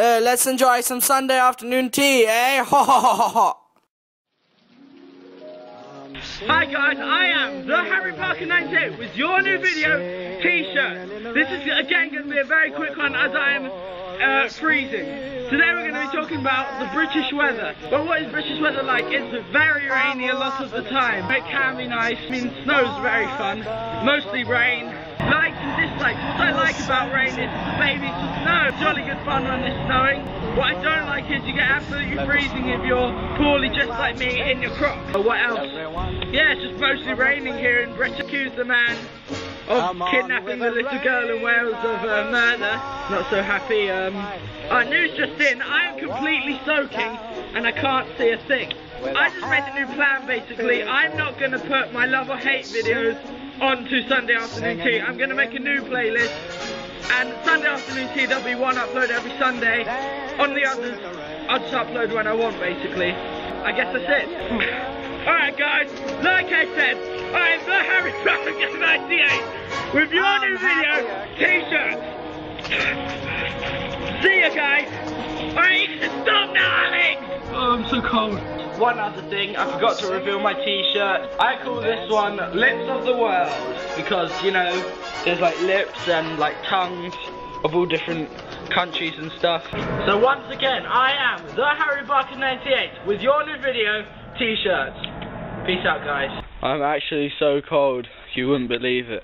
Uh, let's enjoy some Sunday afternoon tea, eh? Ha ha ha ha ha. Hi guys, I am the Harry Barker 98 with your new video t-shirt. This is again going to be a very quick one as I am uh, freezing. Today we're going to be talking about the British weather. But what is British weather like? It's very rainy a lot of the time. It can be nice. I mean, snow's very fun. Mostly rain. Likes What I like about rain is the babies snow. Jolly good fun when it's snowing. What I don't like is you get absolutely freezing if you're poorly just like me in your crocs. But what else? Yeah, it's just mostly raining here in Britain. Accuse the man of kidnapping the little girl in Wales of uh, murder. Not so happy. Um, uh, news just in, I am completely soaking and I can't see a thing. I just made a new plan basically. I'm not going to put my love or hate videos onto Sunday Afternoon Tea. I'm going to make a new playlist and Sunday Afternoon Tea there'll be one upload every Sunday. On the others, I'll just upload when I want basically. I guess that's it. Alright guys, like I said, I'm the Harry Barker 98 with your new video, t-shirt. See ya guys. Alright, cold. One other thing, I forgot to reveal my t-shirt. I call this one Lips of the World because, you know, there's like lips and like tongues of all different countries and stuff. So once again, I am the Harry Barker 98 with your new video, t-shirts. Peace out guys. I'm actually so cold, you wouldn't believe it.